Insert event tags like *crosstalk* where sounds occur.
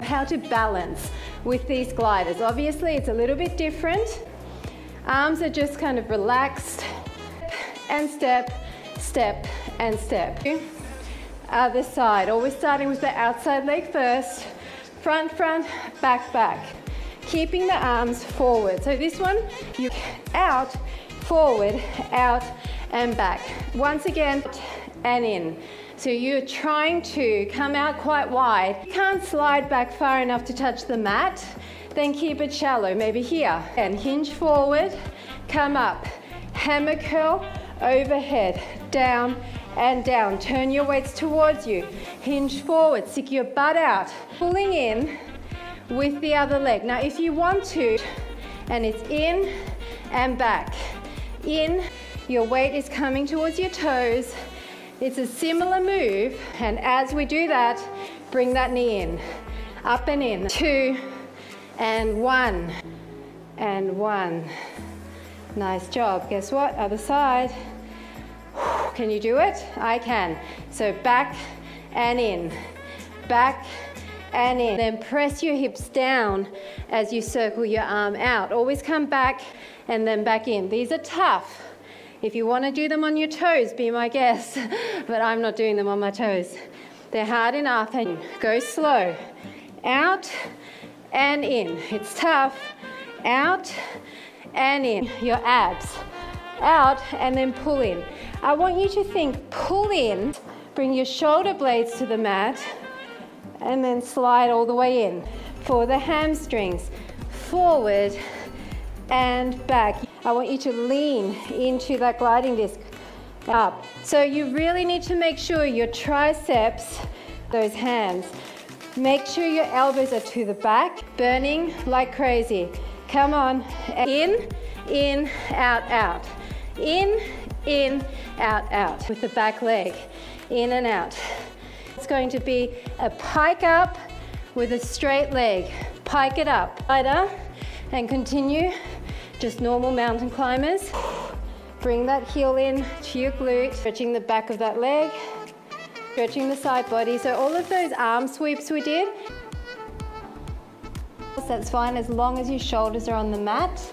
How to balance with these gliders. Obviously, it's a little bit different. Arms are just kind of relaxed and step, step, and step. Other side, always starting with the outside leg first. Front, front, back, back. Keeping the arms forward. So this one, you out, forward, out, and back. Once again, and in. So you're trying to come out quite wide. You can't slide back far enough to touch the mat, then keep it shallow, maybe here. And hinge forward, come up, hammer curl, overhead, down and down. Turn your weights towards you. Hinge forward, stick your butt out. Pulling in with the other leg. Now if you want to, and it's in and back. In, your weight is coming towards your toes, it's a similar move, and as we do that, bring that knee in. Up and in. Two, and one, and one. Nice job. Guess what? Other side. Can you do it? I can. So back and in. Back and in. Then press your hips down as you circle your arm out. Always come back and then back in. These are tough. If you want to do them on your toes, be my guest, *laughs* but I'm not doing them on my toes. They're hard enough and go slow. Out and in. It's tough. Out and in. Your abs. Out and then pull in. I want you to think pull in, bring your shoulder blades to the mat, and then slide all the way in. For the hamstrings, forward and back. I want you to lean into that gliding disc up. So you really need to make sure your triceps, those hands, make sure your elbows are to the back, burning like crazy. Come on, in, in, out, out. In, in, out, out with the back leg, in and out. It's going to be a pike up with a straight leg. Pike it up, lighter, and continue just normal mountain climbers. Bring that heel in to your glute, stretching the back of that leg, stretching the side body. So all of those arm sweeps we did, that's fine as long as your shoulders are on the mat.